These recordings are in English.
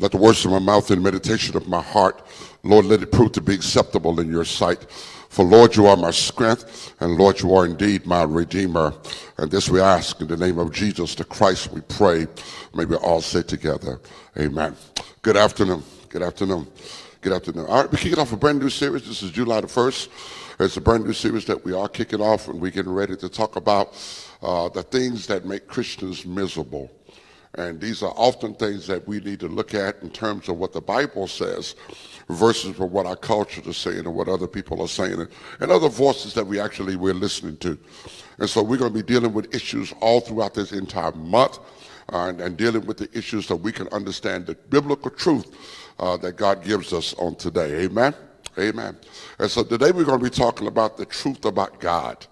Let the words of my mouth and meditation of my heart, Lord, let it prove to be acceptable in your sight. For Lord, you are my strength, and Lord, you are indeed my redeemer. And this we ask in the name of Jesus the Christ, we pray. May we all say together, Amen. Good afternoon. Good afternoon. Good afternoon. All right, we're kicking off a brand new series. This is July the 1st. It's a brand new series that we are kicking off, and we're getting ready to talk about uh, the things that make Christians miserable. And these are often things that we need to look at in terms of what the Bible says versus what our culture is saying and what other people are saying and other voices that we actually we're listening to. And so we're going to be dealing with issues all throughout this entire month uh, and, and, dealing with the issues so we can understand the biblical truth uh, that God gives us on today. Amen? Amen. And so today we're going to be talking about the truth about God.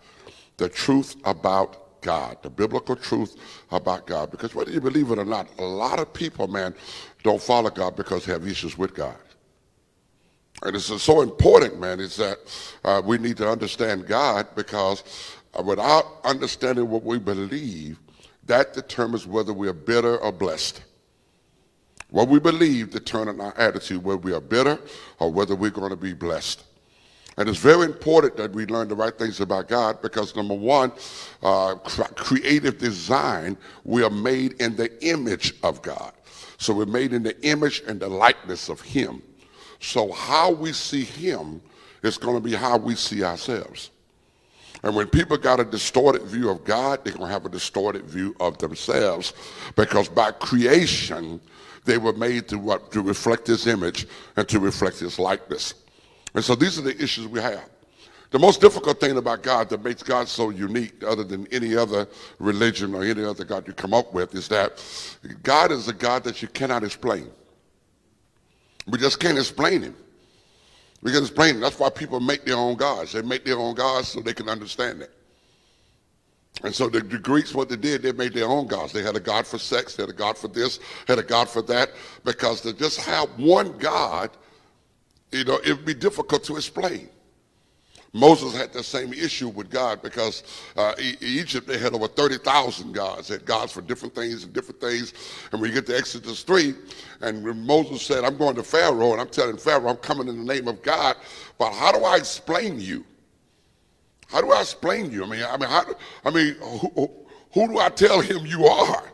The truth about God, the biblical truth about God. Because whether you believe it or not, a lot of people, man, don't follow God because they have issues with God. And it's so important, man, is that uh, we need to understand God because uh, without understanding what we believe, that determines whether we are bitter or blessed. What we believe determines our attitude, whether we are bitter or whether we're going to be blessed. And it's very important that we learn the right things about God because, number one, uh, creative design, we are made in the image of God. So we're made in the image and the likeness of Him. So how we see Him is going to be how we see ourselves. And when people got a distorted view of God, they're going to have a distorted view of themselves because by creation, they were made to, what, to reflect His image and to reflect His likeness. And so these are the issues we have. The most difficult thing about God that makes God so unique, other than any other religion or any other God you come up with, is that God is a God that you cannot explain. We just can't explain him. We can explain him. That's why people make their own gods. They make their own gods so they can understand it. And so the, the, Greeks, what they did, they made their own gods. They had a god for sex, they had a god for this, had a god for that, because to just have one God you know, it would be difficult to explain. Moses had the same issue with God because uh, Egypt, they had over 30,000 gods. They had gods for different things and different things. And you get to Exodus 3, and Moses said, I'm going to Pharaoh, and I'm telling Pharaoh, I'm coming in the name of God, but how do I explain you? How do I explain you? I mean, I mean, how, I mean, who, who do I tell him you are?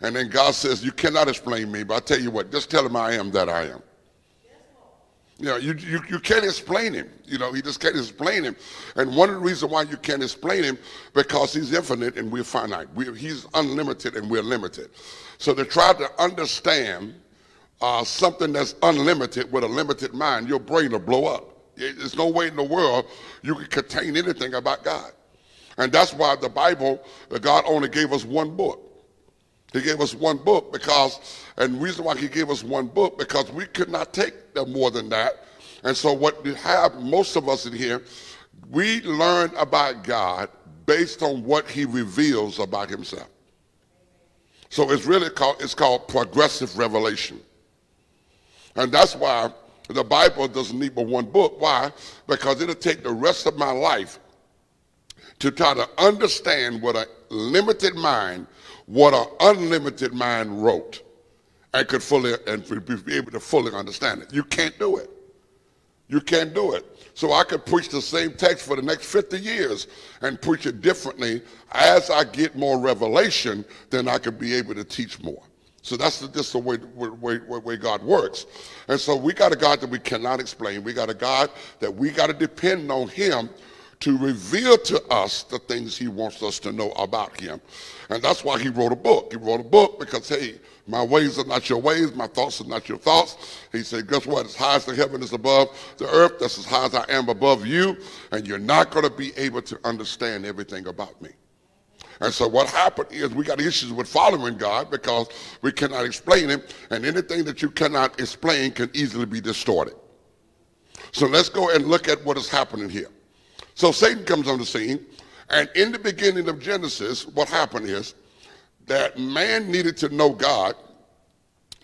And then God says, you cannot explain me, but I tell you what, just tell him I am that I am. You know, you, you, you can't explain him. You know, he just can't explain him. And one of the reasons why you can't explain him, because he's infinite and we're finite. we he's unlimited and we're limited. So to try to understand uh, something that's unlimited with a limited mind, your brain will blow up. There's no way in the world you can contain anything about God. And that's why the Bible, God only gave us one book. He gave us one book because, and reason why he gave us one book, because we could not take them more than that. And so what we have, most of us in here, we learn about God based on what he reveals about himself. So it's really called, it's called progressive revelation. And that's why the Bible doesn't need but one book. Why? Because it'll take the rest of my life to try to understand what a limited mind what an unlimited mind wrote and could fully and be able to fully understand it. You can't do it. You can't do it. So I could preach the same text for the next 50 years and preach it differently. As I get more revelation, then I could be able to teach more. So that's the, just the way, way, way, way God works. And so we got a God that we cannot explain. We got a God that we got to depend on him to reveal to us the things he wants us to know about him. And that's why he wrote a book. He wrote a book because, hey, my ways are not your ways, my thoughts are not your thoughts. He said, guess what? As high as the heaven is above the earth, that's as high as I am above you, and you're not going to be able to understand everything about me. And so what happened is we got issues with following God because we cannot explain him, and anything that you cannot explain can easily be distorted. So let's go and look at what is happening here. So Satan comes on the scene, and in the beginning of Genesis, what happened is that man needed to know God.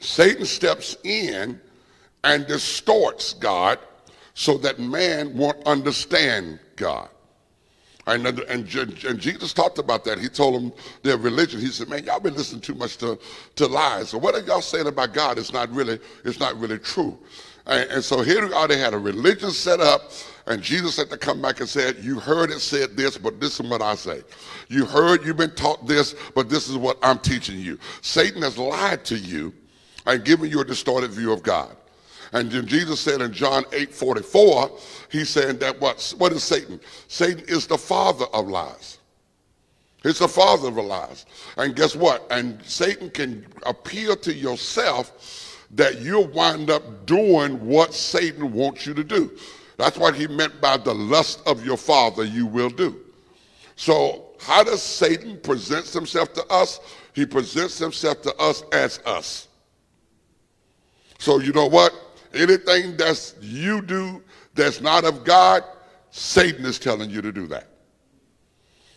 Satan steps in and distorts God so that man won't understand God. And, and, and, Jesus talked about that. He told them their religion. He said, man, y'all been listening too much to, to lies. So what are y'all saying about God? It's not really, it's not really true. And, and so here we are. They had a religion set up. And Jesus had to come back and said, you heard it said this, but this is what I say. You heard you've been taught this, but this is what I'm teaching you. Satan has lied to you and given you a distorted view of God. And then Jesus said in John 8 44, he's saying that what, what is Satan? Satan is the father of lies. He's the father of lies. And guess what? And Satan can appeal to yourself that you'll wind up doing what Satan wants you to do. That's what he meant by the lust of your father you will do. So how does Satan present himself to us? He presents himself to us as us. So you know what? Anything that's you do that's not of God, Satan is telling you to do that.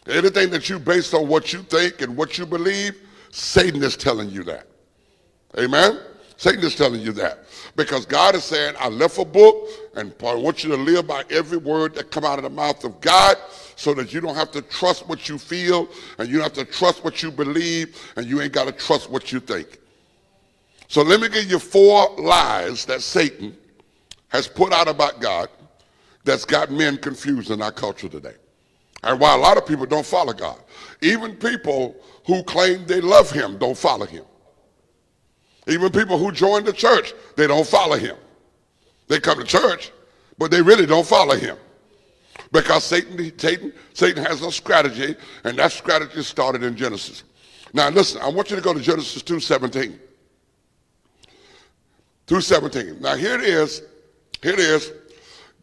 Anything that you based on what you think and what you believe, Satan is telling you that. Amen? Satan is telling you that. Because God is saying, I left a book and I want you to live by every word that come out of the mouth of God so that you don't have to trust what you feel and you don't have to trust what you believe and you ain't got to trust what you think. So let me give you four lies that Satan has put out about God that's got men confused in our culture today. And why a lot of people don't follow God. Even people who claim they love him don't follow him. Even people who join the church, they don't follow him. They come to church, but they really don't follow him. Because Satan, Satan, Satan has a strategy, and that strategy started in Genesis. Now listen, I want you to go to Genesis 2.17 through 17. Now here it is. Here it is.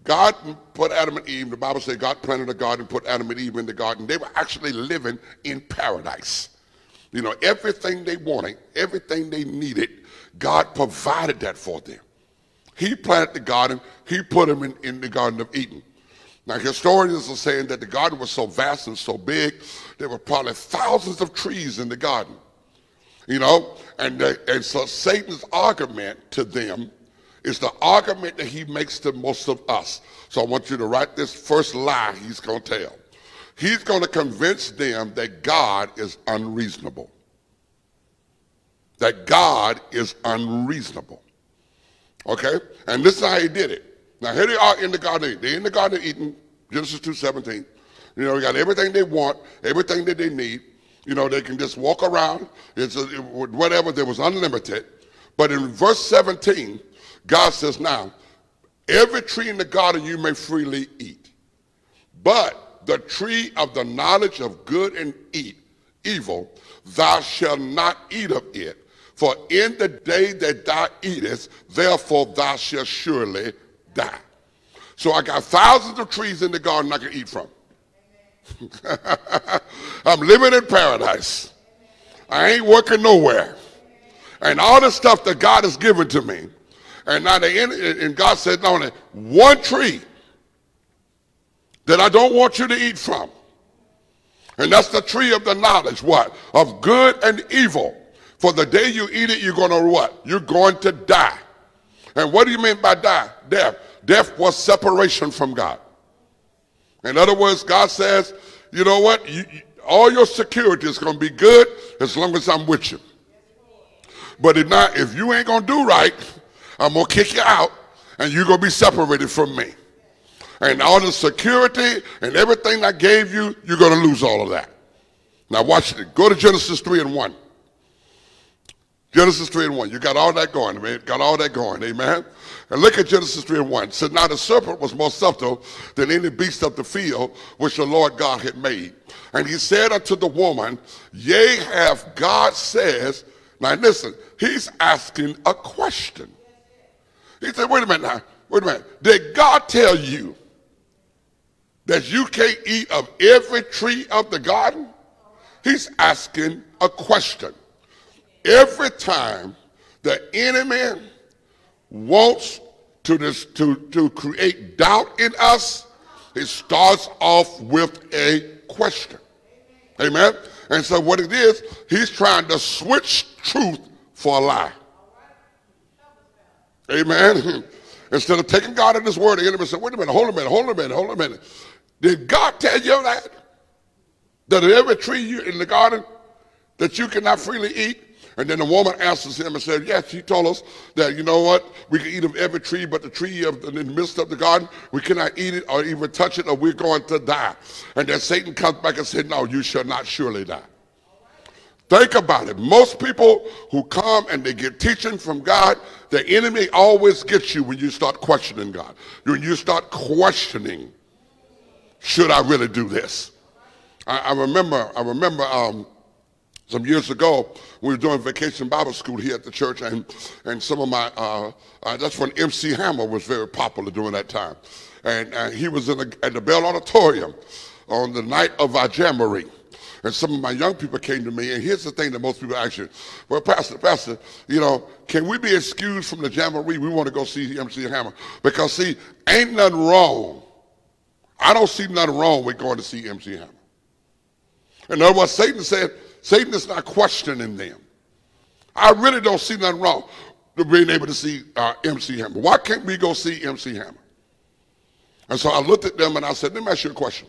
God put Adam and Eve, the Bible says God planted a garden, put Adam and Eve in the garden. They were actually living in paradise. You know, everything they wanted, everything they needed, God provided that for them. He planted the garden. He put them in, in the Garden of Eden. Now, historians are saying that the garden was so vast and so big, there were probably thousands of trees in the garden. You know, and, and so Satan's argument to them is the argument that he makes to most of us. So I want you to write this first lie he's going to tell. He's going to convince them that God is unreasonable. That God is unreasonable. Okay? And this is how he did it. Now here they are in the Garden They're in the Garden of Eden, Genesis 2.17. You know, they got everything they want, everything that they need. You know, they can just walk around. It's a, whatever. There was unlimited. But in verse 17, God says, now, every tree in the garden you may freely eat. But the tree of the knowledge of good and eat, evil, thou shalt not eat of it. For in the day that thou eatest, therefore thou shalt surely die. So I got thousands of trees in the garden I can eat from. I'm living in paradise. I ain't working nowhere. And all the stuff that God has given to me. And now they and God said, no, one tree that I don't want you to eat from. And that's the tree of the knowledge, what? Of good and evil. For the day you eat it, you're going to what? You're going to die. And what do you mean by die? Death. Death was separation from God. In other words, God says, you know what? You, you, all your security is going to be good as long as I'm with you. But if not, if you ain't going to do right, I'm going to kick you out and you're going to be separated from me. And all the security and everything I gave you, you're going to lose all of that. Now watch it. Go to Genesis 3 and 1. Genesis 3 and 1. You got all that going, man. Got all that going. Amen. And look at Genesis 3 and 1. It said, Now the serpent was more subtle than any beast of the field which the Lord God had made. And he said unto the woman, Yea, have God says, now listen, he's asking a question. He said, wait a minute now, wait a minute. Did God tell you that you can't eat of every tree of the garden? He's asking a question. Every time the enemy wants to, this, to, to create doubt in us, it starts off with a question. Amen? And so what it is, he's trying to switch truth for a lie. Amen? Instead of taking God at his word, the enemy said, wait a minute, hold a minute, hold a minute, hold a minute. Did God tell you that? That every tree you in the garden that you cannot freely eat? And then the woman answers him and said, Yes, he told us that, you know what, we can eat of every tree, but the tree of, in the midst of the garden, we cannot eat it or even touch it, or we're going to die. And then Satan comes back and said, No, you shall not surely die. Think about it. Most people who come and they get teaching from God, the enemy always gets you when you start questioning God. When you start questioning, should I really do this? I, I remember, I remember um, some years ago, we were doing vacation Bible school here at the church, and, and some of my, uh, uh, that's when MC Hammer was very popular during that time. And, and he was in the, at the Bell Auditorium on the night of our Jamboree. And some of my young people came to me, and here's the thing that most people ask you. Well, Pastor, Pastor, you know, can we be excused from the Jamboree? We want to go see MC Hammer. Because, see, ain't nothing wrong. I don't see nothing wrong with going to see MC Hammer. In other words, Satan said, Satan is not questioning them. I really don't see nothing wrong with being able to see uh, MC Hammer. Why can't we go see MC Hammer? And so I looked at them and I said, let me ask you a question.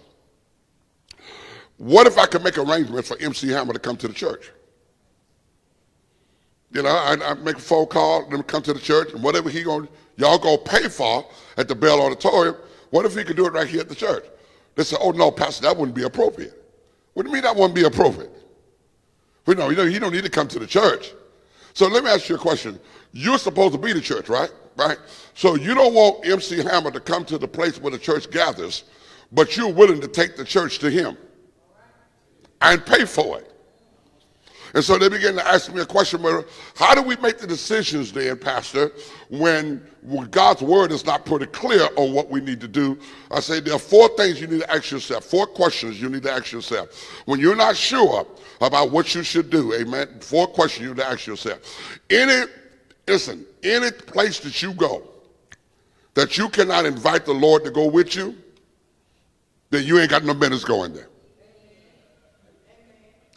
What if I could make arrangements for MC Hammer to come to the church? You know, I, I make a phone call, let him come to the church, and whatever he going y'all gonna pay for at the Bell Auditorium, what if he could do it right here at the church? They said, oh no, Pastor, that wouldn't be appropriate. What do you mean that wouldn't be appropriate? We know, you know, he don't need to come to the church. So let me ask you a question. You're supposed to be the church, right? Right? So you don't want MC Hammer to come to the place where the church gathers, but you're willing to take the church to him and pay for it. And so they began to ask me a question, well, how do we make the decisions then, Pastor, when, when God's word is not pretty clear on what we need to do? I say there are four things you need to ask yourself, four questions you need to ask yourself. When you're not sure about what you should do, amen, four questions you need to ask yourself. Any, listen, any place that you go that you cannot invite the Lord to go with you, then you ain't got no business going there.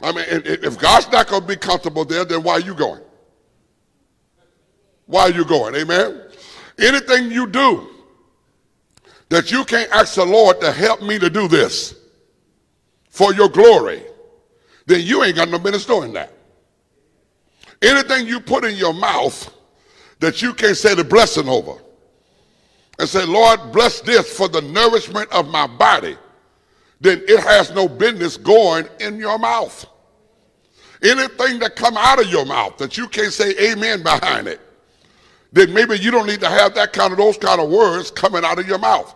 I mean, if God's not going to be comfortable there, then why are you going? Why are you going? Amen? Anything you do that you can't ask the Lord to help me to do this for your glory, then you ain't got no business doing that. Anything you put in your mouth that you can't say the blessing over and say, Lord, bless this for the nourishment of my body, then it has no business going in your mouth. Anything that come out of your mouth that you can't say amen behind it, then maybe you don't need to have that kind of those kind of words coming out of your mouth.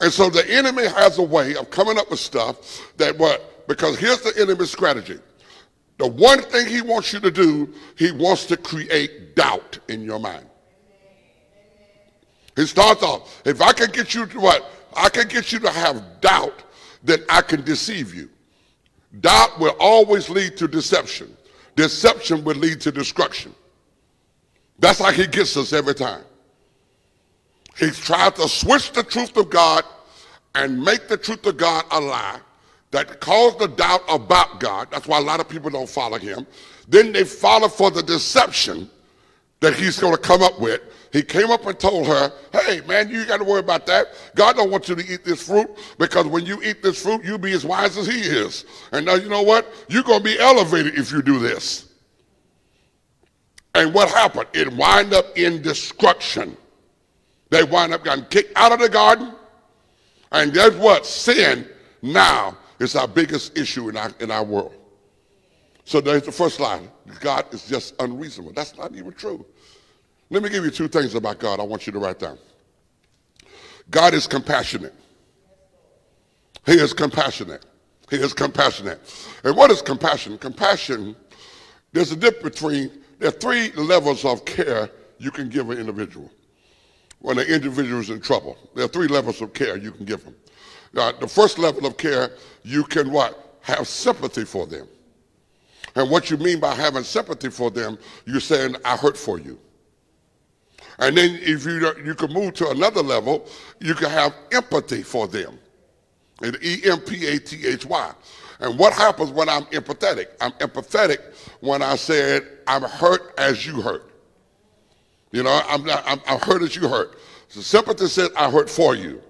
And so the enemy has a way of coming up with stuff that what because here's the enemy's strategy. The one thing he wants you to do, he wants to create doubt in your mind. He starts off, if I can get you to what? I can get you to have doubt that I can deceive you. Doubt will always lead to deception. Deception will lead to destruction. That's how he gets us every time. He's tried to switch the truth of God and make the truth of God a lie that cause the doubt about God. That's why a lot of people don't follow him. Then they follow for the deception that he's going to come up with he came up and told her, hey, man, you got to worry about that. God don't want you to eat this fruit because when you eat this fruit, you'll be as wise as he is. And now you know what? You're going to be elevated if you do this. And what happened? It wind up in destruction. They wind up getting kicked out of the garden. And that's what? Sin now is our biggest issue in our, in our world. So there's the first line. God is just unreasonable. That's not even true. Let me give you two things about God I want you to write down. God is compassionate. He is compassionate. He is compassionate. And what is compassion? Compassion, there's a difference between, there are three levels of care you can give an individual when an individual is in trouble. There are three levels of care you can give them. Now, the first level of care, you can what? Have sympathy for them. And what you mean by having sympathy for them, you're saying, I hurt for you. And then if you, you can move to another level, you can have empathy for them. And E-M-P-A-T-H-Y. And what happens when I'm empathetic? I'm empathetic when I said, I'm hurt as you hurt. You know, I'm, I'm, I'm hurt as you hurt. So sympathy said, I hurt for you.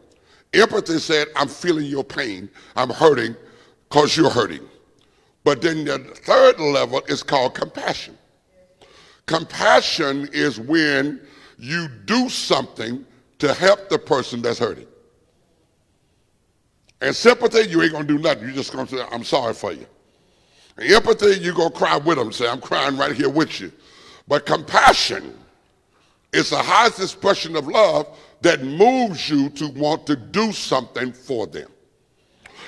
Empathy said, I'm feeling your pain. I'm hurting because you're hurting. But then the third level is called compassion. Compassion is when you do something to help the person that's hurting. And sympathy, you ain't gonna do nothing. You're just gonna say, I'm sorry for you. And empathy, you're gonna cry with them, say, I'm crying right here with you. But compassion is the highest expression of love that moves you to want to do something for them.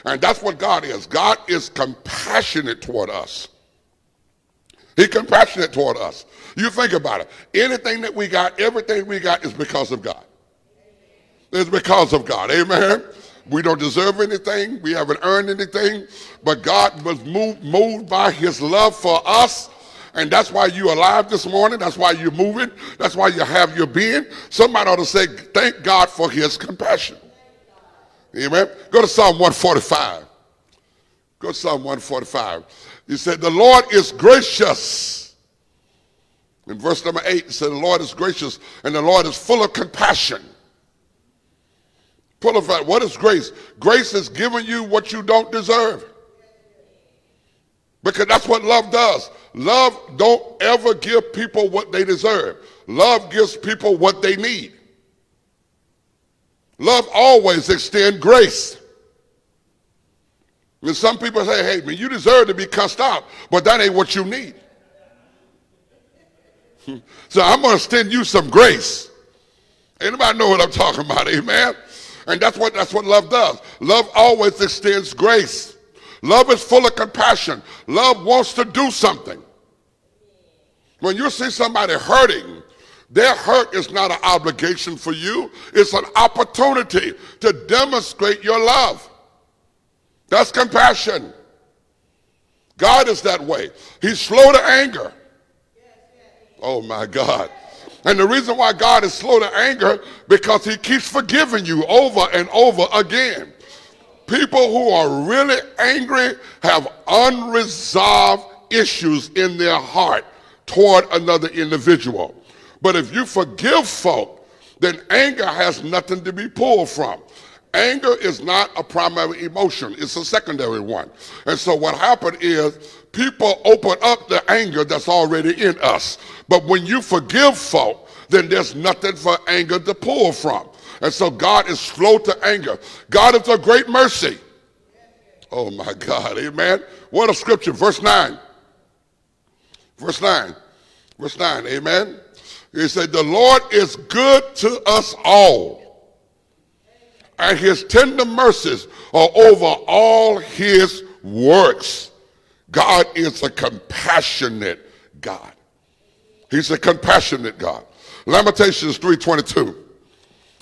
And that's what God is. God is compassionate toward us. He's compassionate toward us. You think about it. Anything that we got, everything we got is because of God. It's because of God. Amen. We don't deserve anything. We haven't earned anything. But God was moved, moved by his love for us. And that's why you're alive this morning. That's why you're moving. That's why you have your being. Somebody ought to say, thank God for his compassion. Amen. Go to Psalm 145. Go to Psalm 145. He said, The Lord is gracious. In verse number 8, it said, The Lord is gracious and the Lord is full of compassion. Full of what is grace? Grace is giving you what you don't deserve. Because that's what love does. Love don't ever give people what they deserve. Love gives people what they need. Love always extends grace. And some people say, hey, man, you deserve to be cussed out, but that ain't what you need. so I'm going to extend you some grace. Anybody know what I'm talking about? Amen? And that's what, that's what love does. Love always extends grace. Love is full of compassion. Love wants to do something. When you see somebody hurting, their hurt is not an obligation for you, it's an opportunity to demonstrate your love. That's compassion. God is that way. He's slow to anger. Oh my God. And the reason why God is slow to anger because he keeps forgiving you over and over again. People who are really angry have unresolved issues in their heart toward another individual. But if you forgive folk, then anger has nothing to be pulled from. Anger is not a primary emotion, it's a secondary one. And so what happened is people open up the anger that's already in us. But when you forgive folk, then there's nothing for anger to pull from. And so God is slow to anger. God is a great mercy. Oh my God, amen. What a scripture. Verse 9. Verse 9. Verse 9, amen. He said, The Lord is good to us all, and his tender mercies are over all his works. God is a compassionate God. He's a compassionate God. Lamentations 3.22.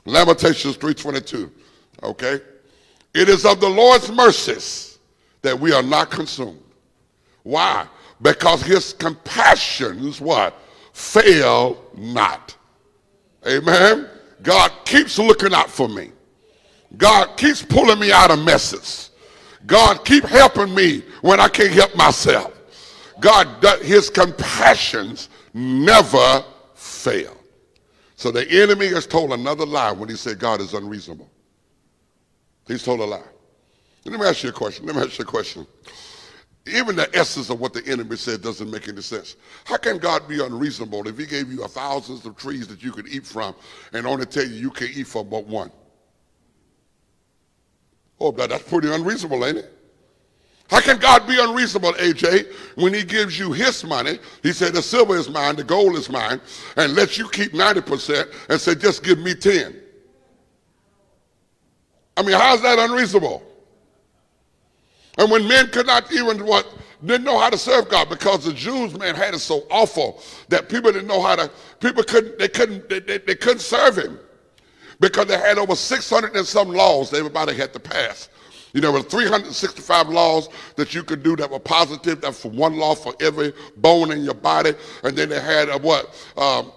Lamentations 3.22. Okay? It is of the Lord's mercies that we are not consumed. Why? Because his compassions, what? Fail not. Amen. God keeps looking out for me. God keeps pulling me out of messes. God keep helping me when I can't help myself. God, his compassions never fail. So the enemy has told another lie when he said God is unreasonable. He's told a lie. Let me ask you a question. Let me ask you a question. Even the essence of what the enemy said doesn't make any sense. How can God be unreasonable if he gave you thousands of trees that you could eat from and only tell you you can eat from but one? Oh, that's pretty unreasonable, ain't it? How can God be unreasonable, AJ, when he gives you his money? He said, the silver is mine, the gold is mine, and lets you keep 90% and say, just give me 10. I mean, how's that unreasonable? And when men could not even what didn't know how to serve God because the Jews, man, had it so awful that people didn't know how to, people couldn't, they couldn't, they, they, they couldn't serve him because they had over 600 and some laws that everybody had to pass. You know, there were 365 laws that you could do that were positive. That's for one law for every bone in your body. And then they had a what? Um,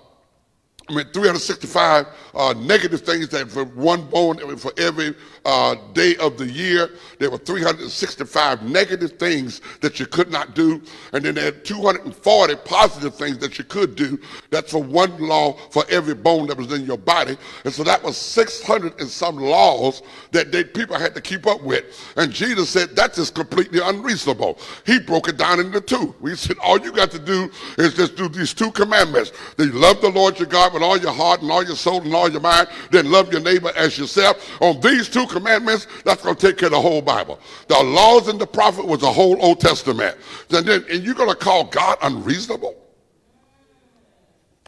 I mean, 365 uh, negative things that for one bone for every uh, day of the year. There were 365 negative things that you could not do. And then there are 240 positive things that you could do. That's for one law for every bone that was in your body. And so that was 600 and some laws that they, people had to keep up with. And Jesus said, that's just completely unreasonable. He broke it down into two. We said, all you got to do is just do these two commandments. That you love the Lord your God with all your heart and all your soul and all your mind, then love your neighbor as yourself. On these two commandments, that's going to take care of the whole Bible. The laws and the prophet was the whole Old Testament. And then, and you're going to call God unreasonable?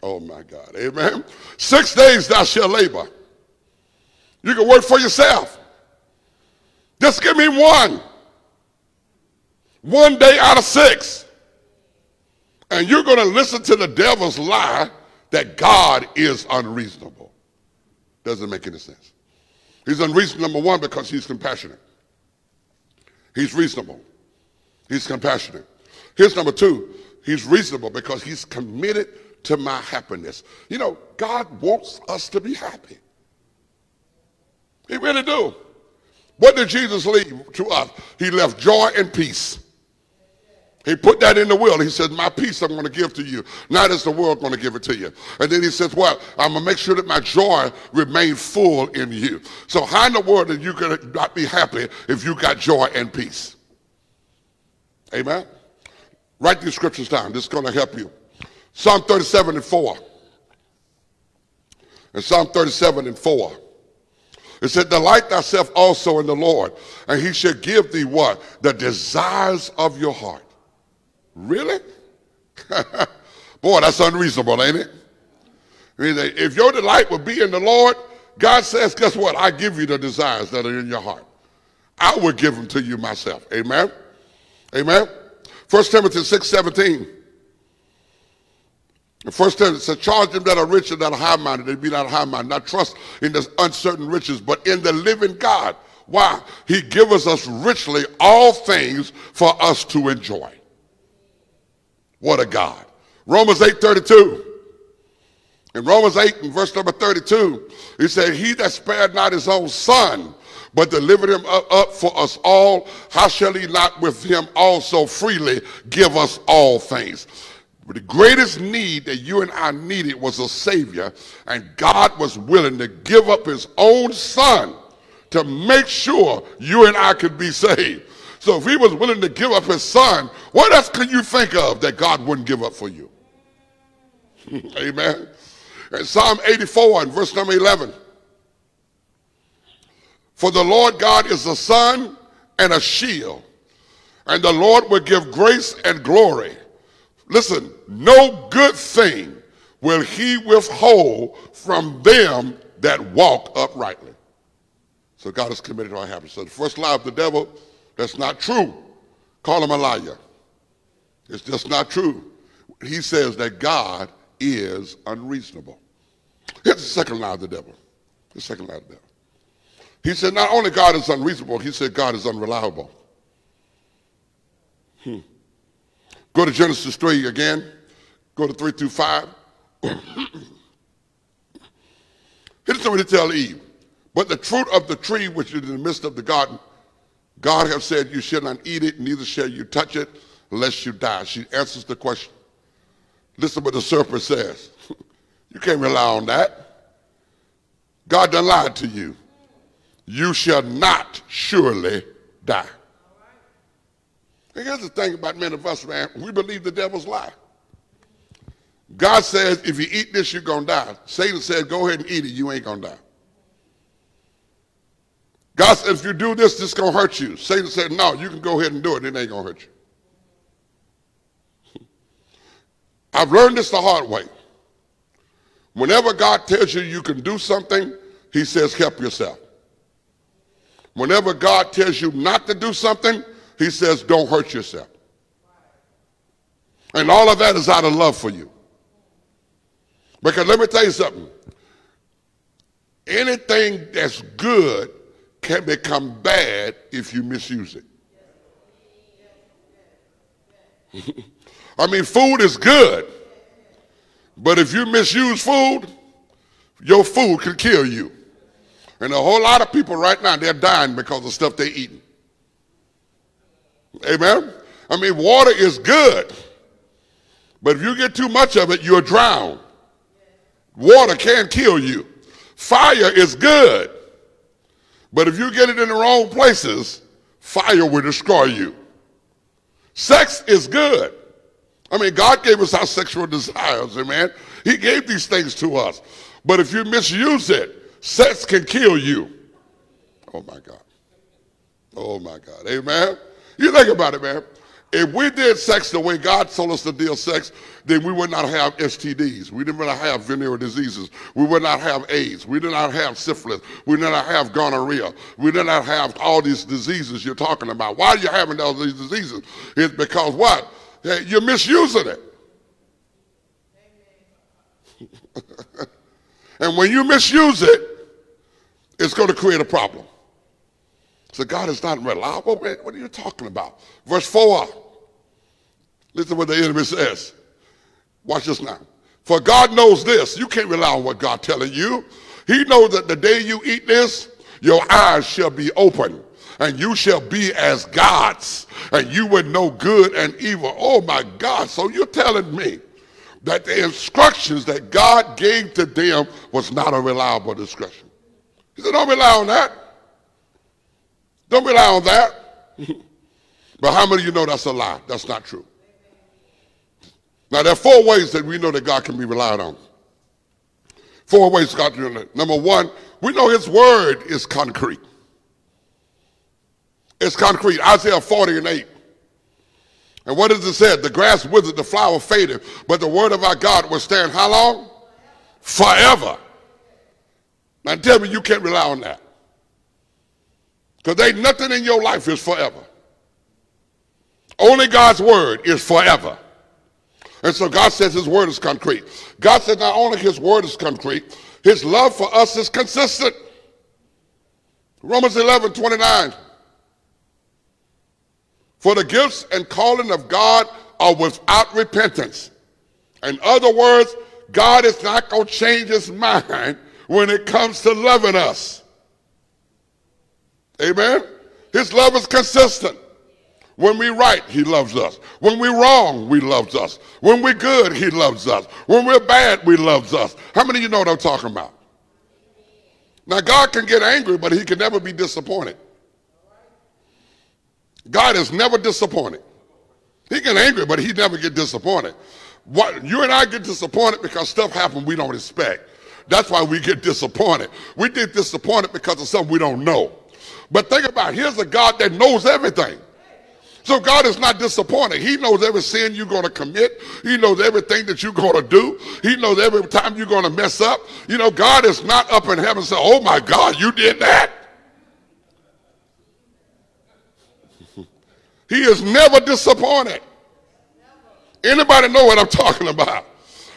Oh my God, amen. Six days thou shalt labor. You can work for yourself. Just give me one. One day out of six. And you're going to listen to the devil's lie that God is unreasonable. Doesn't make any sense. He's unreasonable, number one, because he's compassionate. He's reasonable. He's compassionate. Here's number two. He's reasonable because he's committed to my happiness. You know, God wants us to be happy. He really do. What did Jesus leave to us? He left joy and peace. He put that in the will. He says, My peace I'm going to give to you. Not as the world going to give it to you. And then he says, Well, I'm going to make sure that my joy remain full in you. So how in the world are you going to not be happy if you got joy and peace? Amen? Write these scriptures down. This is going to help you. Psalm 37 and 4. And Psalm 37 and 4. It said, Delight thyself also in the Lord, and he shall give thee what? The desires of your heart. Really? Boy, that's unreasonable, ain't it? If your delight would be in the Lord, God says, guess what? I give you the desires that are in your heart. I will give them to you myself. Amen? Amen? 1 Timothy 6, 17. First Timothy says, charge them that are rich and that are high-minded. They be not high-minded. Not trust in the uncertain riches, but in the living God. Why? He giveth us richly all things for us to enjoy. What a God. Romans 8 32. In Romans 8 and verse number 32, he said, He that spared not his own son, but delivered him up, for us all, how shall he not with him also freely give us all things? But the greatest need that you and I needed was a Savior, and God was willing to give up his own son to make sure you and I could be saved. So if he was willing to give up his son, what else can you think of that God wouldn't give up for you? Amen. And Psalm 84 and verse number 11. For the Lord God is a sun and a shield, and the Lord will give grace and glory. Listen, no good thing will he withhold from them that walk uprightly. So God is committed to our happiness. So the first lie of the devil that's not true. Call him a liar. It's just not true. He says that God is unreasonable. Here's the second lie of the devil. The second lie of the devil. He said not only God is unreasonable, he said God is unreliable. Hmm. Go to Genesis 3 again. Go to 3 through 5. Here's something to tell Eve. But the fruit of the tree which is in the midst of the garden, God has said you shall not eat it, neither shall you touch it, lest you die. She answers the question. Listen what the serpent says. you can't rely on that. God done lied to you. You shall not surely die. And here's the thing about many of us, man. We believe the devil's lie. God says, if you eat this, you're going to die. Satan said, go ahead and eat it. You ain't going to die. God said, if you do this, this is going to hurt you. Satan said, no, you can go ahead and do it. It ain't going to hurt you. I've learned this the hard way. Whenever God tells you you can do something, he says, help yourself. Whenever God tells you not to do something, he says, don't hurt yourself. And all of that is out of love for you. Because let me tell you something. Anything that's good can become bad if you misuse it. I mean, food is good, but if you misuse food, Your food can kill you. And a whole lot of people right now, they're dying because of stuff they're eating. Amen? I mean, water is good. But if you get too much of it, you'll drown. Water can kill you. Fire is good. But if you get it in the wrong places, fire will destroy you. Sex is good. I mean, God gave us our sexual desires, amen. He gave these things to us. But if you misuse it, sex can kill you. Oh my God. Oh my God. Amen. You think about it, man. If we did sex the way God told us to deal sex, then we would not have STDs. We did not have venereal diseases. We would not have AIDS. We did not have syphilis. We did not have gonorrhea. We did not have all these diseases you're talking about. Why are you having all these diseases? It's because what? You're misusing it. and when you misuse it, it's going to create a problem. So God is not reliable. Ah, man, what are you talking about? Verse 4. Listen to what the enemy says. Watch this now. For God knows this. You can't rely on what God telling you. He knows that the day you eat this, your eyes shall be open and you shall be as gods and you would know good and evil. Oh my God. So you're telling me that the instructions that God gave to them was not a reliable discretion. He said, don't rely on that. Don't rely on that. but how many of you know that's a lie? That's not true. Now, there are four ways that we know that God can be relied on. Four ways God can be Number one, we know His word is concrete. It's concrete. Isaiah 40 and 8. And what does it say? The grass withered, the flower faded, but the word of our God will stand how long? Forever. Now tell me you can't rely on that. Because ain't nothing in your life is forever. Only God's word is forever. And so God says his word is concrete. God says not only his word is concrete, his love for us is consistent. Romans 11, 29. For the gifts and calling of God are without repentance. In other words, God is not going to change his mind when it comes to loving us. Amen? His love is consistent. When we right, he loves us. When we're wrong, he loves us. When we're good, he loves us. When we're bad, he loves us. How many of you know what I'm talking about? Now, God can get angry, but he can never be disappointed. God is never disappointed. He get angry, but he never get disappointed. What you and I get disappointed because stuff happens we don't expect. That's why we get disappointed. We get disappointed because of something we don't know. But think about it. here's a God that knows everything. So God is not disappointed. He knows every sin you're going to commit. He knows everything that you're going to do. He knows every time you're going to mess up. You know, God is not up in heaven saying, oh my God, you did that. he is never disappointed. Anybody know what I'm talking about?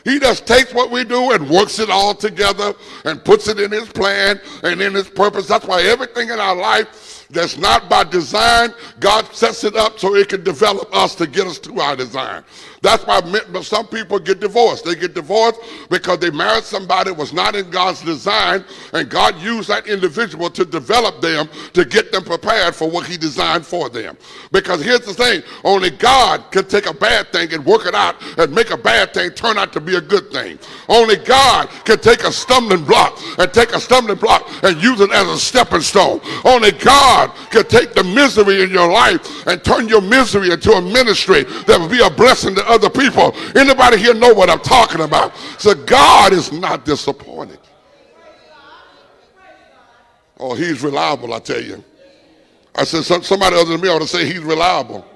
He just takes what we do and works it all together and puts it in his plan and in his purpose. That's why everything in our life that's not by design. God sets it up so it can develop us to get us to our design. That's why some people get divorced. They get divorced because they married somebody that was not in God's design, and God used that individual to develop them to get them prepared for what He designed for them. Because here's the thing only God can take a bad thing and work it out and make a bad thing turn out to be a good thing. Only God can take a stumbling block and take a stumbling block and use it as a stepping stone. Only God can take the misery in your life and turn your misery into a ministry that will be a blessing to other people. Anybody here know what I'm talking about? So God is not disappointed. Oh, he's reliable, I tell you. I said somebody other than me ought to say he's reliable.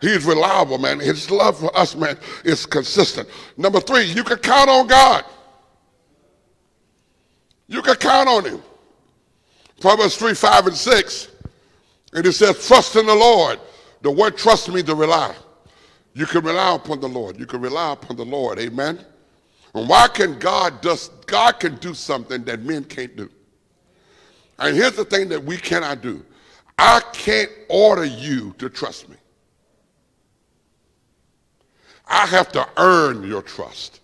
He's reliable, man. His love for us, man, is consistent. Number three, you can count on God. You can count on him. Proverbs 3, 5, and 6. And it says, trust in the Lord. The word trust means to rely. You can rely upon the Lord. You can rely upon the Lord. Amen. And why can God does God can do something that men can't do? And here's the thing that we cannot do. I can't order you to trust me. I have to earn your trust.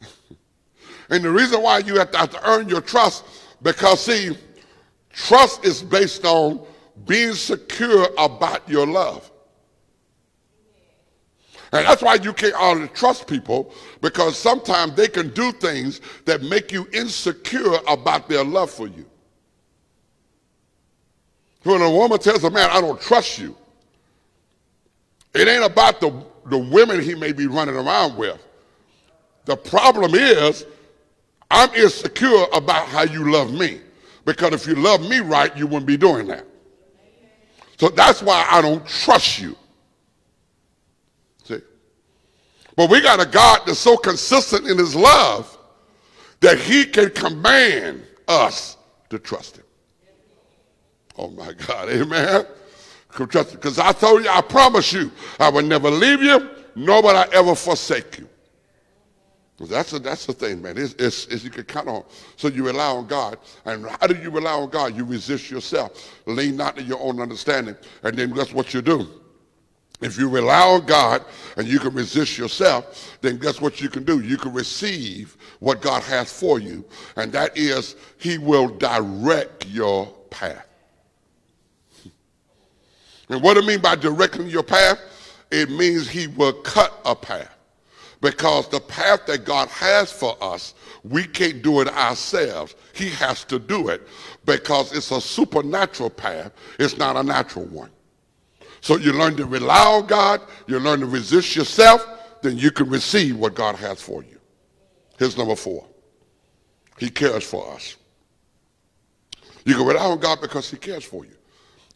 And the reason why you have to, have to earn your trust, because see, trust is based on being secure about your love. And that's why you can't always trust people because sometimes they can do things that make you insecure about their love for you. When a woman tells a man, I don't trust you, it ain't about the, the women he may be running around with. The problem is, I'm insecure about how you love me. Because if you love me right, you wouldn't be doing that. So that's why I don't trust you. See? But we got a God that's so consistent in his love that he can command us to trust him. Oh my God, amen. Because I told you, I promise you, I will never leave you, nor will I ever forsake you. That's a, that's the thing, man. It's, it's, it's, you can count on. So you rely on God. And how do you rely on God? You resist yourself. Lean not to your own understanding. And then guess what you do? If you rely on God and you can resist yourself, then guess what you can do? You can receive what God has for you. And that is, he will direct your path. And what do I mean by directing your path? It means he will cut a path. Because the path that God has for us, we can't do it ourselves. He has to do it because it's a supernatural path. It's not a natural one. So you learn to rely on God, you learn to resist yourself, then you can receive what God has for you. Here's number four. He cares for us. You can rely on God because he cares for you.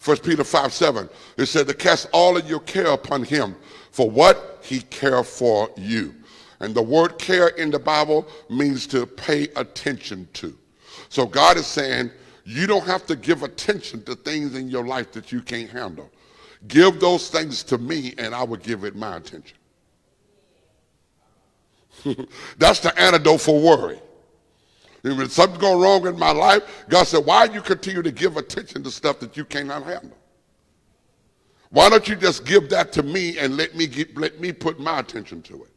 1 Peter 5, 7, it said to cast all of your care upon him for what he care for you. And the word care in the Bible means to pay attention to. So God is saying, you don't have to give attention to things in your life that you can't handle. Give those things to me and I will give it my attention. That's the antidote for worry. When something's going wrong in my life, God said, why do you continue to give attention to stuff that you cannot handle? Why don't you just give that to me and let me, get, let me put my attention to it?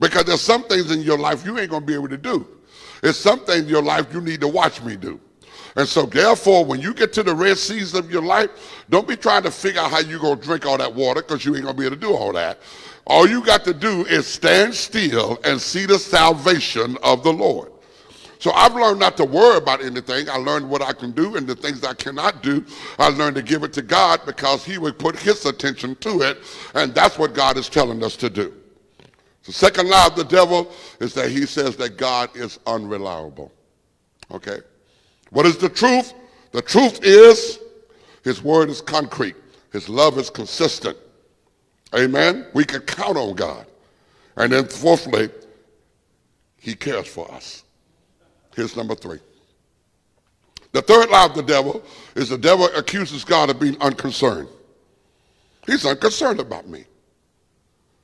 Because there's some things in your life you ain't going to be able to do. It's some things in your life you need to watch me do. And so therefore, when you get to the red seas of your life, don't be trying to figure out how you're going to drink all that water because you ain't going to be able to do all that. All you got to do is stand still and see the salvation of the Lord. So I've learned not to worry about anything. I learned what I can do and the things I cannot do. I learned to give it to God because he would put his attention to it. And that's what God is telling us to do. The second lie of the devil is that he says that God is unreliable. Okay? What is the truth? The truth is his word is concrete. His love is consistent. Amen. We can count on God. And then fourthly, he cares for us. Here's number three. The third lie of the devil is the devil accuses God of being unconcerned. He's unconcerned about me.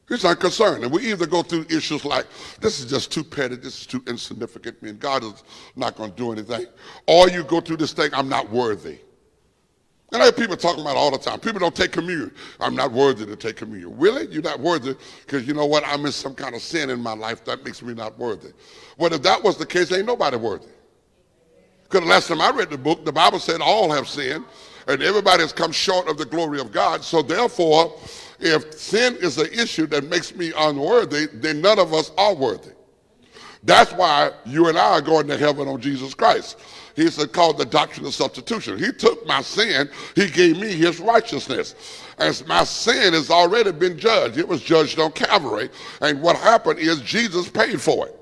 He's unconcerned. And we either go through issues like, this is just too petty, this is too insignificant, and God is not going to do anything. Or you go through this thing, I'm not worthy. And I hear people talking about it all the time. People don't take communion. I'm not worthy to take communion. Really? You're not worthy? Because you know what? I'm in some kind of sin in my life that makes me not worthy. Well, if that was the case, ain't nobody worthy. Because the last time I read the book, the Bible said all have sinned, and everybody has come short of the glory of God. So therefore, if sin is an issue that makes me unworthy, then none of us are worthy. That's why you and I are going to heaven on Jesus Christ. He said, called the doctrine of substitution. He took my sin, he gave me his righteousness. As my sin has already been judged. It was judged on Calvary. And what happened is Jesus paid for it.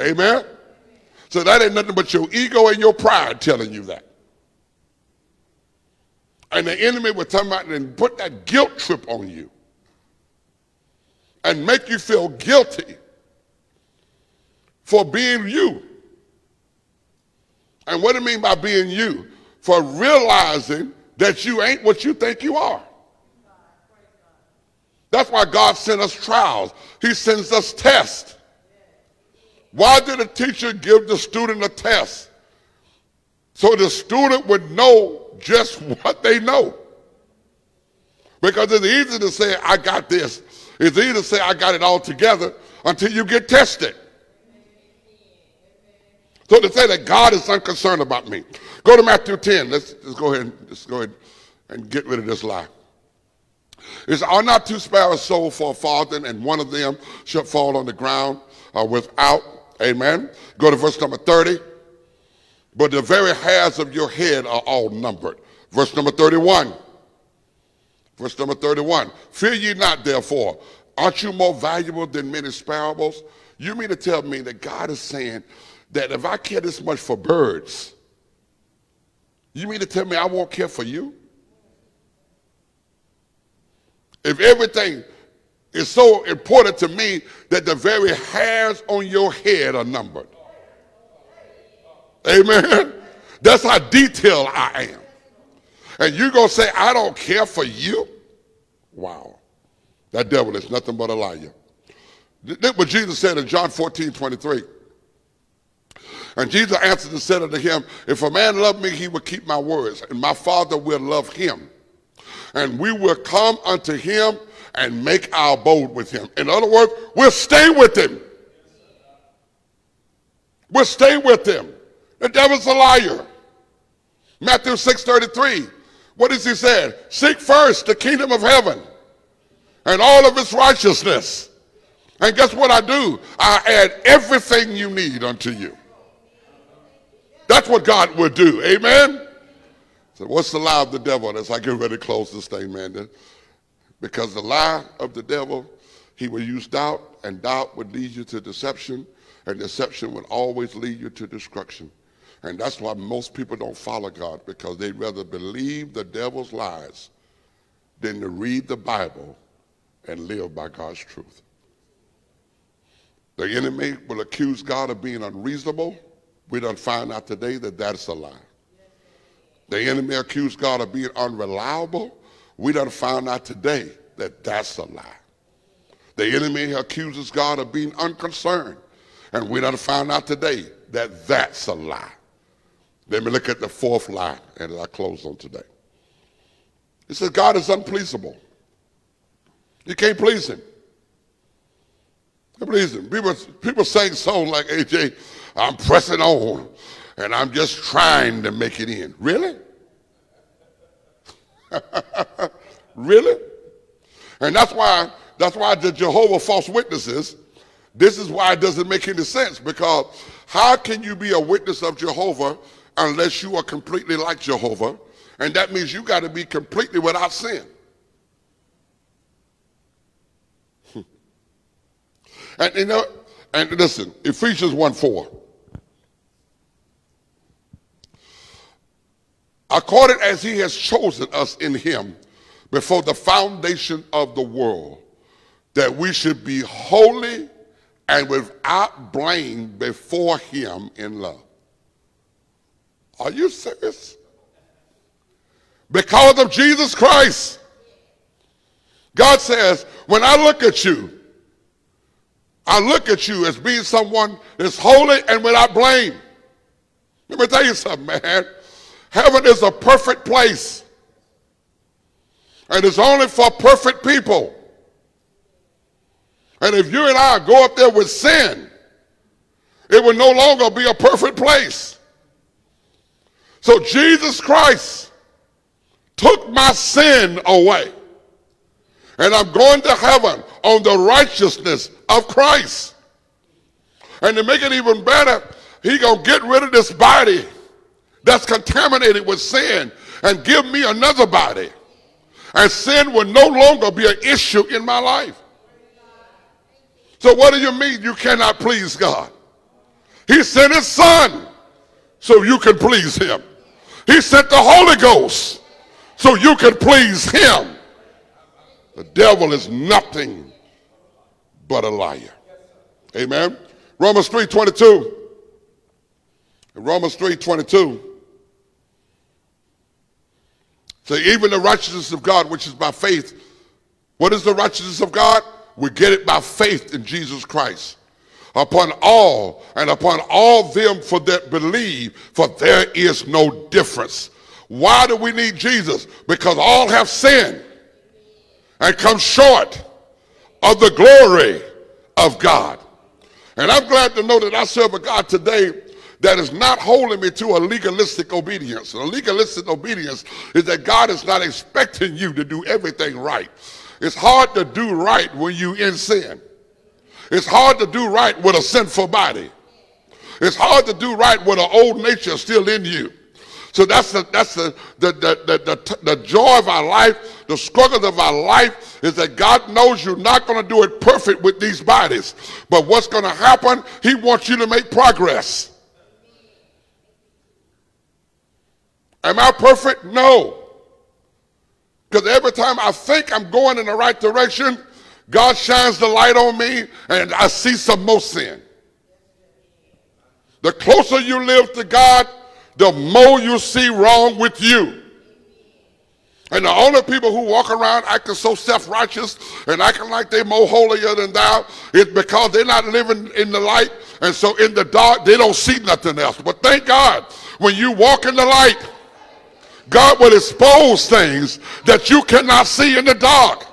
Amen? So that ain't nothing but your ego and your pride telling you that. And the enemy will come out and put that guilt trip on you and make you feel guilty for being you. And what do I mean by being you? For realizing that you ain't what you think you are. That's why God sent us trials. He sends us tests. Why did a teacher give the student a test? So the student would know just what they know. Because it's easy to say, I got this. It's easy to say, I got it all together until you get tested. So to say that God is unconcerned about me. Go to Matthew 10. Let's, let's go ahead and let's go ahead and get rid of this lie. It's are not two sparrows sold for a farthing, and one of them shall fall on the ground uh, without. Amen. Go to verse number 30. But the very hairs of your head are all numbered. Verse number 31. Verse number 31. Fear ye not, therefore. Aren't you more valuable than many sparrows? You mean to tell me that God is saying that if I care this much for birds, you mean to tell me I won't care for you? If everything is so important to me that the very hairs on your head are numbered. Amen. That's how detailed I am. And you're going to say, I don't care for you? Wow. That devil is nothing but a liar. Look what Jesus said in John 14, 23. And Jesus answered and said unto him, If a man love me, he will keep my words, and my Father will love him. And we will come unto him and make our abode with him. In other words, we'll stay with him. We'll stay with him. The devil's a liar. Matthew 6:33. What does he say? Seek first the kingdom of heaven and all of its righteousness. And guess what I do? I add everything you need unto you. That's what God will do. Amen? So what's the lie of the devil? As I get ready to close this thing, man. Because the lie of the devil, he will use doubt, and doubt would lead you to deception, and deception would always lead you to destruction. And that's why most people don't follow God because they'd rather believe the devil's lies than to read the Bible and live by God's truth. The enemy will accuse God of being unreasonable. We don't find out today that that's a lie. The enemy accused God of being unreliable. We don't find out today that that's a lie. The enemy accuses God of being unconcerned. And we don't find out today that that's a lie. Let me look at the fourth line, and I close on today. It says God is unpleasable. You can't please him. You please him. People, people sing songs like AJ, I'm pressing on, and I'm just trying to make it in. Really? really? And that's why that's why the Jehovah false witnesses, this is why it doesn't make any sense because how can you be a witness of Jehovah unless you are completely like Jehovah. And that means you got to be completely without sin. Hmm. and you know, and listen, Ephesians 1 4. According as he has chosen us in him before the foundation of the world, that we should be holy and without blame before him in love. Are you serious? Because of Jesus Christ. God says, when I look at you, I look at you as being someone that's holy and without blame. Let me tell you something, man. Heaven is a perfect place. And it's only for perfect people. And if you and I go up there with sin, it will no longer be a perfect place. So Jesus Christ took my sin away. And I'm going to heaven on the righteousness of Christ. And to make it even better, he going to get rid of this body that's contaminated with sin and give me another body. And sin will no longer be an issue in my life. So what do you mean you cannot please God? He sent his son so you can please him. He sent the Holy Ghost so you can please him. The devil is nothing but a liar. Amen. Romans 3.22. Romans 3.22. So even the righteousness of God, which is by faith. What is the righteousness of God? We get it by faith in Jesus Christ upon all and upon all them for that believe, for there is no difference. Why do we need Jesus? Because all have sinned and come short of the glory of God. And I'm glad to know that I serve a God today that is not holding me to a legalistic obedience. A legalistic obedience is that God is not expecting you to do everything right. It's hard to do right when you in sin. It's hard to do right with a sinful body. It's hard to do right with an old nature still in you. So that's the that's the the, the, the, the, joy of our life, the struggles of our life is that God knows you're not going to do it perfect with these bodies. But what's going to happen? He wants you to make progress. Am I perfect? No. Because every time I think I'm going in the right direction, God shines the light on me and I see some more sin. The closer you live to God, the more you see wrong with you. And the only people who walk around acting so self-righteous and acting like they're more holier than thou is because they're not living in the light. And so in the dark, they don't see nothing else. But thank God, when you walk in the light, God will expose things that you cannot see in the dark.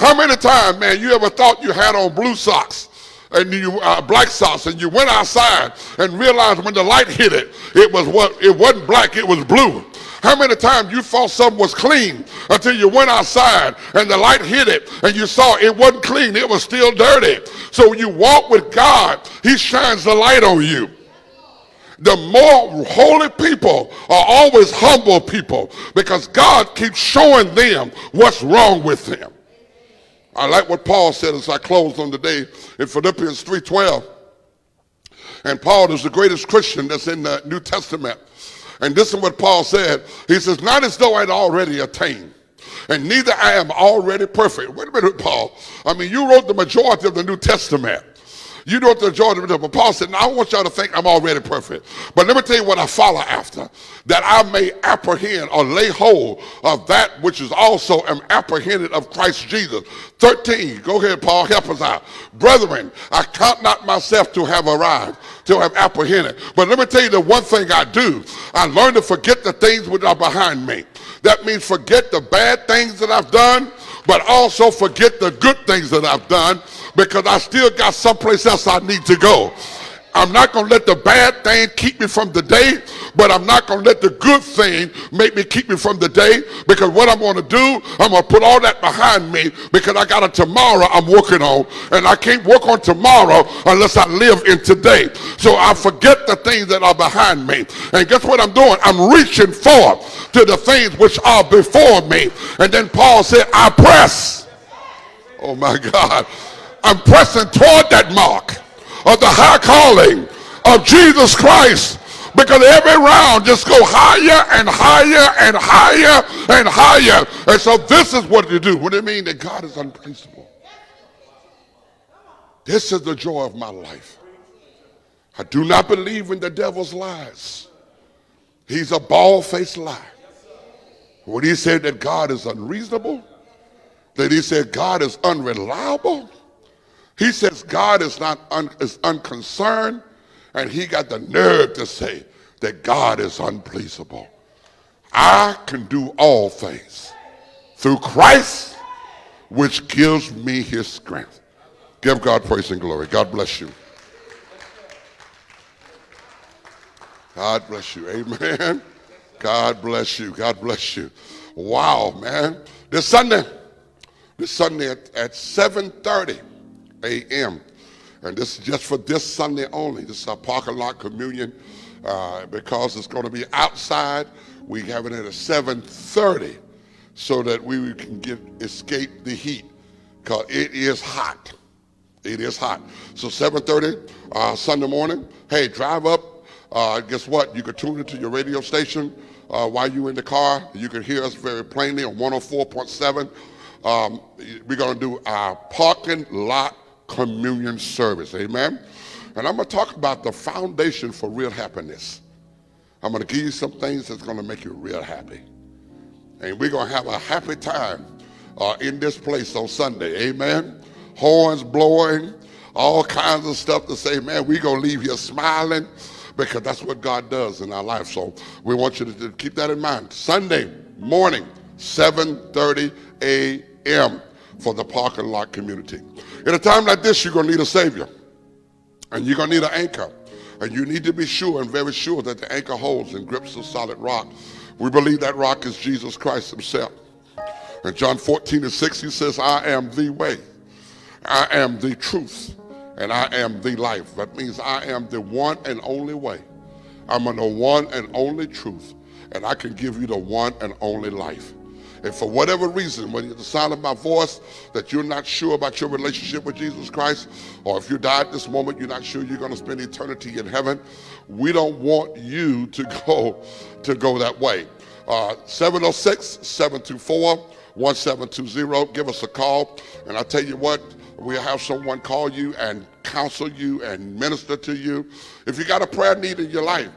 How many times, man, you ever thought you had on blue socks? and you uh, black socks and you went outside and realized when the light hit it it was what it wasn't black it was blue how many times you thought something was clean until you went outside and the light hit it and you saw it wasn't clean it was still dirty so when you walk with god he shines the light on you the more holy people are always humble people because God keeps showing them what's wrong with them. I like what Paul said as I close on the day in Philippians 3.12. And Paul is the greatest Christian that's in the New Testament. And this is what Paul said. He says, not as though I'd already attained and neither I am already perfect. Wait a minute, Paul. I mean, you wrote the majority of the New Testament. You know the but Paul said, now I want y'all to think I'm already perfect. But let me tell you what I follow after. That I may apprehend or lay hold of that which is also am apprehended of Christ Jesus. 13. Go ahead, Paul, help us out. Brethren, I count not myself to have arrived, to have apprehended. But let me tell you the one thing I do. I learn to forget the things which are behind me. That means forget the bad things that I've done, but also forget the good things that I've done because I still got someplace else I need to go. I'm not going to let the bad thing keep me from the day, but I'm not going to let the good thing make me keep me from the day because what I'm going to do, I'm going to put all that behind me because I got a tomorrow I'm working on and I can't work on tomorrow unless I live in today. So I forget the things that are behind me. And guess what I'm doing? I'm reaching forward to the things which are before me. And then Paul said, I press. Oh my God. I'm pressing toward that mark of the high calling of Jesus Christ because every round just go higher and higher and higher and higher. And so this is what you do. What do you mean that God is unprincipled? This is the joy of my life. I do not believe in the devil's lies. He's a bald-faced lie. When he said that God is unreasonable, that he said God is unreliable, he says God is not un, is unconcerned, and he got the nerve to say that God is unpleasable. I can do all things through Christ, which gives me his strength. Give God praise and glory. God bless you. God bless you. Amen. God bless you. God bless you. Wow, man. This Sunday, this Sunday at, at 7.30, a.m. And this is just for this Sunday only. This is our parking lot communion uh, because it's going to be outside. We have it at 7.30 so that we can get escape the heat because it is hot. It is hot. So 7.30 uh, Sunday morning, hey, drive up. Uh, guess what? You can tune into your radio station uh, while you're in the car. You can hear us very plainly on 104.7. Um, we're going to do our parking lot communion service. Amen. And I'm going to talk about the foundation for real happiness. I'm going to give you some things that's going to make you real happy. And we're going to have a happy time uh, in this place on Sunday. Amen. Horns blowing, all kinds of stuff to say, man, we're going to leave here smiling because that's what God does in our life. So we want you to, to keep that in mind. Sunday morning, 7.30 a.m for the parking lot community. In a time like this, you're going to need a Savior. And you're going to need an anchor. And you need to be sure and very sure that the anchor holds and grips the solid rock. We believe that rock is Jesus Christ himself. In John 14 and 6, he says, I am the way, I am the truth, and I am the life. That means I am the one and only way. I'm the one and only truth, and I can give you the one and only life. And for whatever reason, when you're the sound of my voice, that you're not sure about your relationship with Jesus Christ, or if you die at this moment, you're not sure you're going to spend eternity in heaven, we don't want you to go to go that way. Uh, 706 724 1720. Give us a call. And I tell you what, we'll have someone call you and counsel you and minister to you. If you got a prayer need in your life,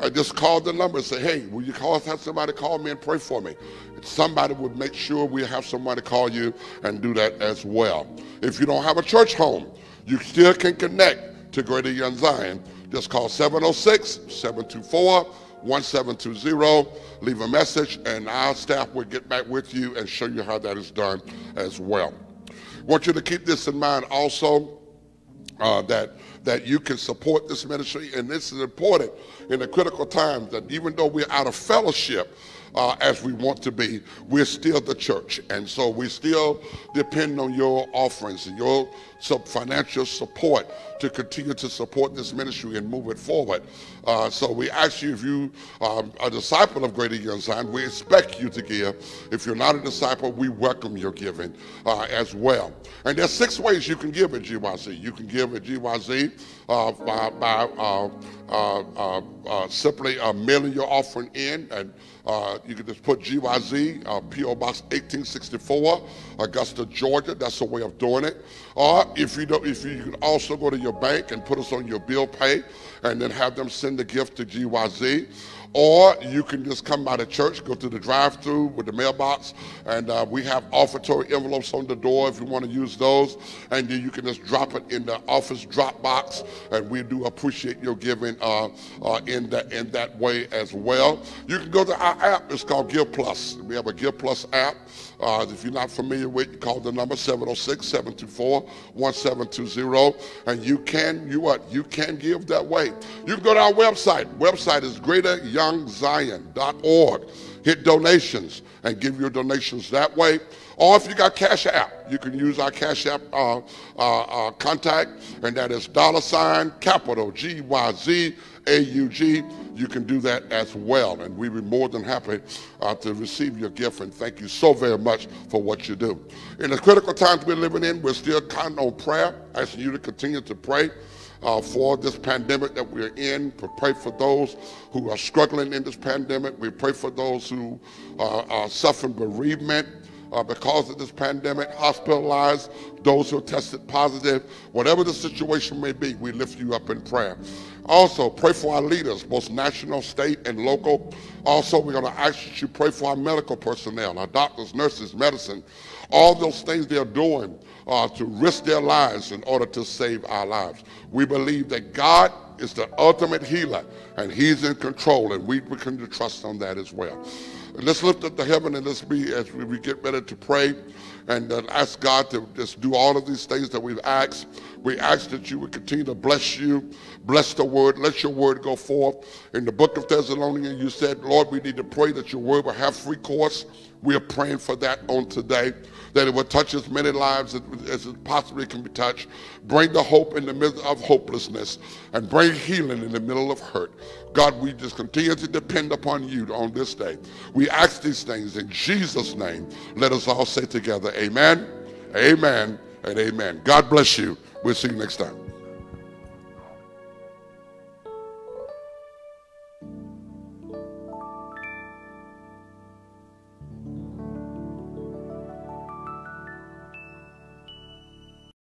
uh, just called the number and said, hey, will you call us, have somebody call me and pray for me? Somebody would make sure we have somebody call you and do that as well. If you don't have a church home, you still can connect to Greater Young Zion. Just call 706 724 1720. Leave a message, and our staff will get back with you and show you how that is done as well. I want you to keep this in mind also uh, that that you can support this ministry, and this is important in the critical times that even though we're out of fellowship, uh, as we want to be, we're still the church. And so we still depend on your offerings and your financial support to continue to support this ministry and move it forward. Uh, so we ask you if you are um, a disciple of Greater Young Zion, we expect you to give. If you're not a disciple, we welcome your giving uh, as well. And there's six ways you can give at GYZ. You can give at GYZ uh, by, by uh, simply mailing your offering in and uh, you can just put GYZ, uh, P.O. Box 1864, Augusta, Georgia. That's a way of doing it. Or if you don't, if you can also go to your bank and put us on your bill pay and then have them send the gift to GYZ. Or you can just come by the church, go to the drive through with the mailbox, and uh, we have offertory envelopes on the door if you want to use those. And then you can just drop it in the office drop box, and we do appreciate your giving uh, uh, in, that, in that way as well. You can go to our app, it's called Give Plus. We have a Give Plus app. Uh, if you're not familiar with, you call the number 706-724-1720, and you can, you what? You can give that way. You can go to our website. Website is greateryoungzion.org. Hit donations and give your donations that way. Or if you got Cash App, you can use our Cash App uh, uh, uh contact, and that is dollar sign capital G Y Z A U G you can do that as well. And we'd be more than happy uh, to receive your gift. And thank you so very much for what you do. In the critical times we're living in, we're still counting on prayer, asking you to continue to pray. Uh, for this pandemic that we're in. We pray for those who are struggling in this pandemic. We pray for those who uh, are suffering bereavement uh, because of this pandemic, hospitalized, those who tested positive, whatever the situation may be, we lift you up in prayer. Also, pray for our leaders, both national, state, and local. Also, we're going to ask that you pray for our medical personnel, our doctors, nurses, medicine, all those things they're doing uh, to risk their lives in order to save our lives. We believe that God is the ultimate healer, and He's in control, and we, we can trust on that as well. Let's lift up the heaven and let's be as we get ready to pray and uh, ask God to just do all of these things that we've asked. We ask that you would continue to bless you, bless the word, let your word go forth. In the book of Thessalonians, you said, Lord, we need to pray that your word will have free course. We are praying for that on today that it will touch as many lives as it possibly can be touched. Bring the hope in the midst of hopelessness and bring healing in the middle of hurt. God, we just continue to depend upon you on this day. We ask these things in Jesus' name. Let us all say together, amen, amen, and amen. God bless you. We'll see you next time.